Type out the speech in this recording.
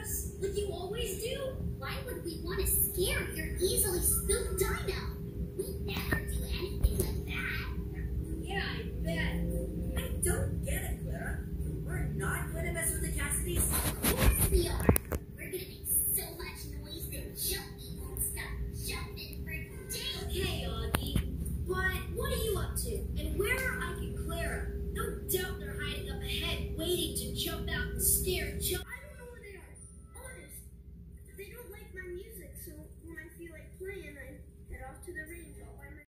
us, like you always do? Why would we want to scare your easily spooked dino? We never when I feel like playing, I head off to the range all by myself.